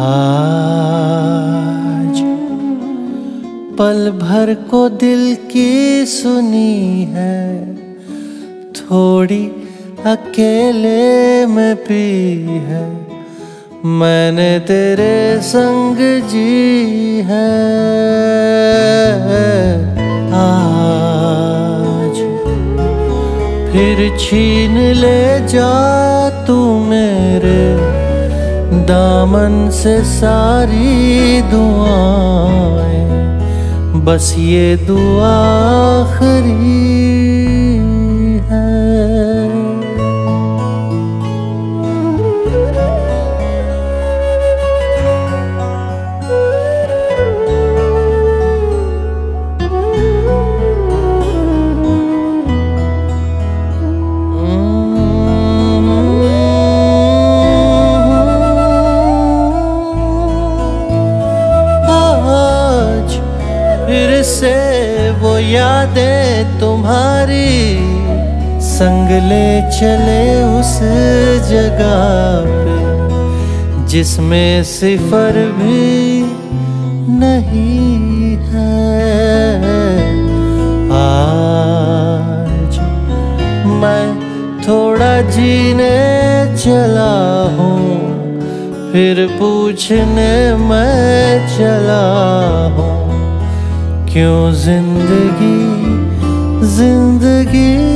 आज पल भर को दिल की सुनी है। थोड़ी अकेले में पी है। मैंने तेरे संग जी है। आज फिर छीन ले जा तू मेरे। दामन से सारी दुआएँ बस ये दुआ आखिरी से वो यादें तुम्हारी संग ले चले उस जगह पे, जिसमें सिफर भी नहीं है। आज मैं थोड़ा जीने चला हूँ, फिर पूछने मैं चला क्यों ज़िंदगी ज़िंदगी